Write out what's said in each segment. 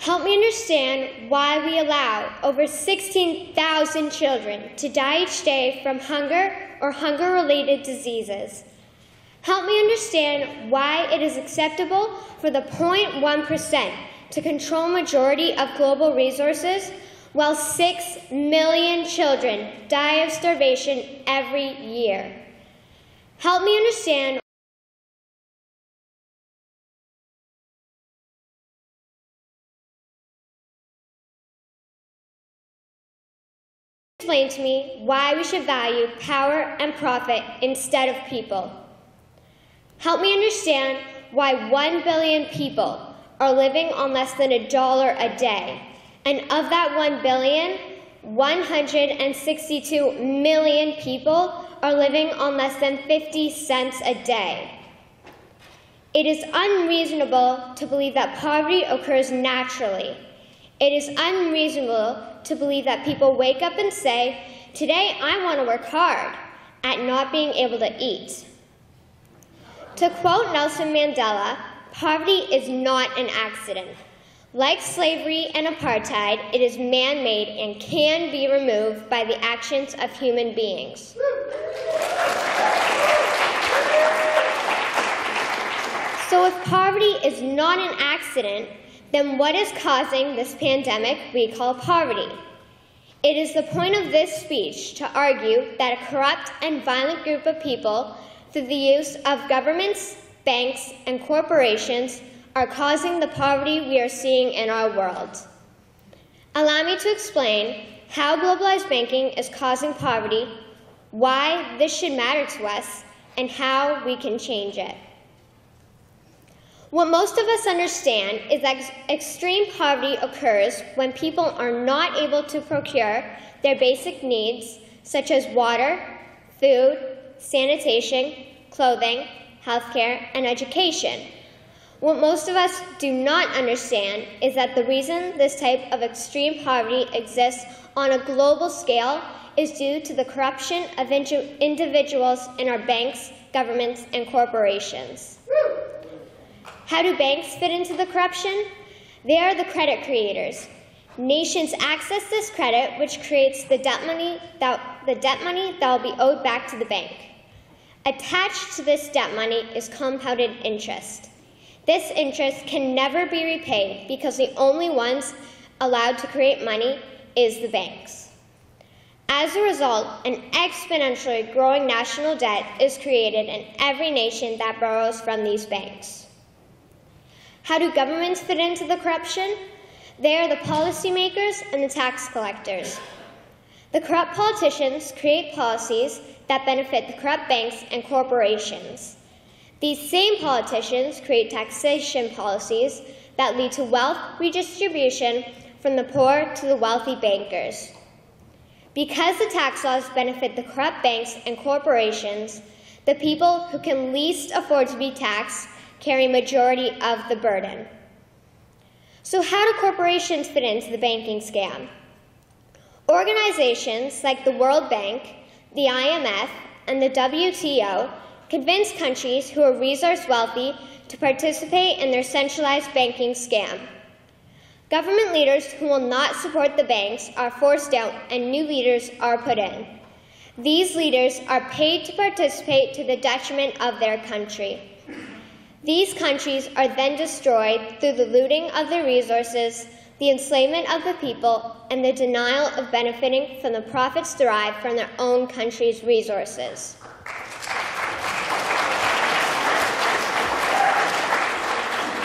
Help me understand why we allow over 16,000 children to die each day from hunger or hunger related diseases. Help me understand why it is acceptable for the 0.1% to control majority of global resources while 6 million children die of starvation every year. Help me understand explain to me why we should value power and profit instead of people. Help me understand why 1 billion people are living on less than a dollar a day. And of that 1 billion, 162 million people are living on less than 50 cents a day. It is unreasonable to believe that poverty occurs naturally. It is unreasonable to believe that people wake up and say, Today I want to work hard at not being able to eat. To quote Nelson Mandela, poverty is not an accident. Like slavery and apartheid, it is man made and can be removed by the actions of human beings. So, if poverty is not an accident, then what is causing this pandemic we call poverty? It is the point of this speech to argue that a corrupt and violent group of people, through the use of governments, banks, and corporations, are causing the poverty we are seeing in our world. Allow me to explain how globalized banking is causing poverty, why this should matter to us, and how we can change it. What most of us understand is that ex extreme poverty occurs when people are not able to procure their basic needs, such as water, food, sanitation, clothing, healthcare, and education. What most of us do not understand is that the reason this type of extreme poverty exists on a global scale is due to the corruption of individuals in our banks, governments, and corporations. How do banks fit into the corruption? They are the credit creators. Nations access this credit, which creates the debt money that, the debt money that will be owed back to the bank. Attached to this debt money is compounded interest. This interest can never be repaid because the only ones allowed to create money is the banks. As a result, an exponentially growing national debt is created in every nation that borrows from these banks. How do governments fit into the corruption? They are the policymakers and the tax collectors. The corrupt politicians create policies that benefit the corrupt banks and corporations. These same politicians create taxation policies that lead to wealth redistribution from the poor to the wealthy bankers. Because the tax laws benefit the corrupt banks and corporations, the people who can least afford to be taxed carry majority of the burden. So how do corporations fit into the banking scam? Organizations like the World Bank, the IMF, and the WTO convince countries who are resource wealthy to participate in their centralized banking scam. Government leaders who will not support the banks are forced out and new leaders are put in. These leaders are paid to participate to the detriment of their country. These countries are then destroyed through the looting of their resources, the enslavement of the people, and the denial of benefiting from the profits derived from their own country's resources.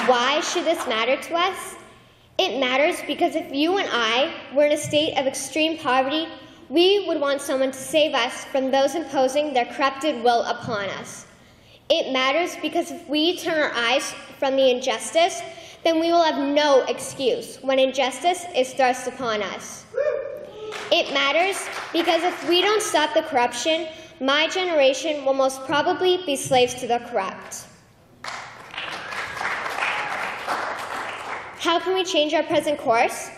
Why should this matter to us? It matters because if you and I were in a state of extreme poverty, we would want someone to save us from those imposing their corrupted will upon us. It matters because if we turn our eyes from the injustice, then we will have no excuse when injustice is thrust upon us. It matters because if we don't stop the corruption, my generation will most probably be slaves to the corrupt. How can we change our present course?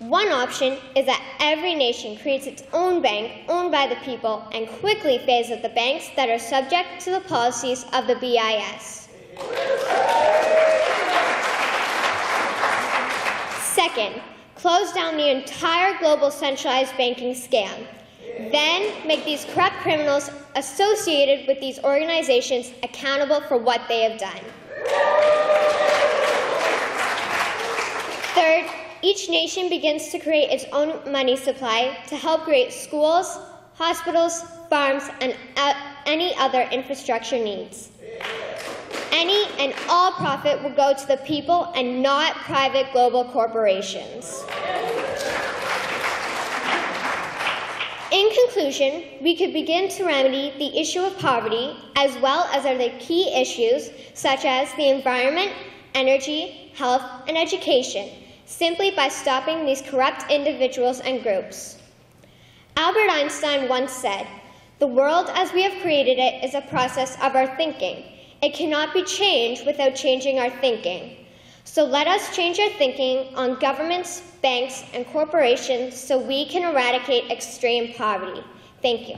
One option is that every nation creates its own bank owned by the people and quickly phase out the banks that are subject to the policies of the BIS. Second, close down the entire global centralized banking scam. Then make these corrupt criminals associated with these organizations accountable for what they have done. Third, each nation begins to create its own money supply to help create schools, hospitals, farms, and any other infrastructure needs. Any and all profit will go to the people and not private global corporations. In conclusion, we could begin to remedy the issue of poverty as well as other key issues such as the environment, energy, health, and education simply by stopping these corrupt individuals and groups. Albert Einstein once said, The world as we have created it is a process of our thinking. It cannot be changed without changing our thinking. So let us change our thinking on governments, banks, and corporations so we can eradicate extreme poverty. Thank you.